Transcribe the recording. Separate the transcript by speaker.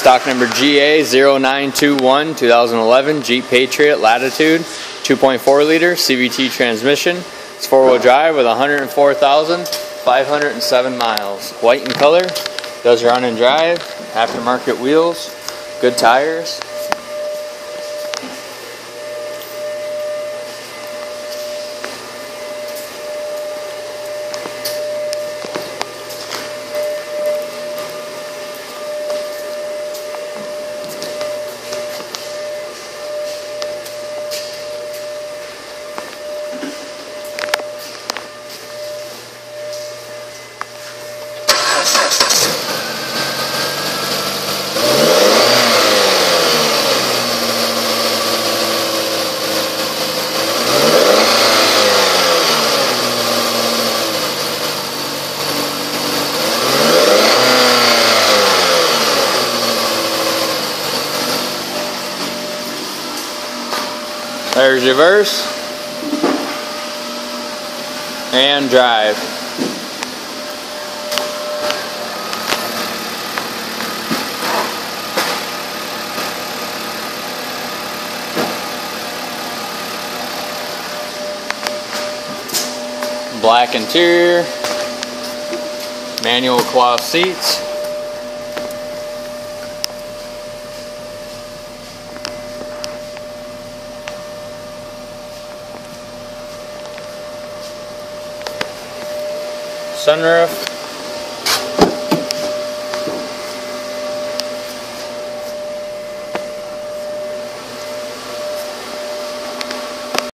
Speaker 1: stock number GA0921 2011 Jeep Patriot Latitude 2.4 liter CVT transmission. It's four wheel drive with 104,507 miles. White in color, does run and drive, aftermarket wheels, good tires. There's reverse and drive. Black interior, manual cloth seats. sunroof.